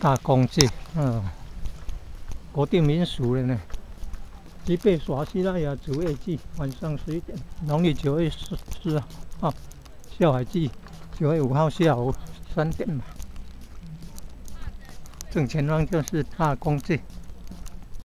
大公祭，嗯，国定民俗了呢。吉贝耍西拉雅主月祭，晚上十一点，农历九月十四号，孝海祭，九月五号下午三点嘛。正前方就是大公祭。